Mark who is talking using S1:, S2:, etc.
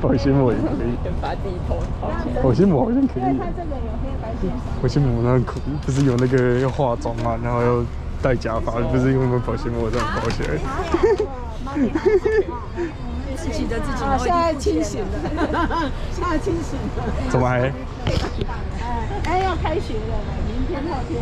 S1: 保鲜膜也可以，
S2: 把自己头套。
S1: 保鲜膜好像可以。
S3: 它这个有黑白线
S1: 保鲜膜那很酷，不是有那个要化妆嘛，然后要戴假发，不是用那个保鲜膜这样包起来。
S2: 自己的自己
S3: 啊，现在清醒了，现在清醒了。
S1: 怎么还？
S3: 哎，哎，要开学了，明天后天。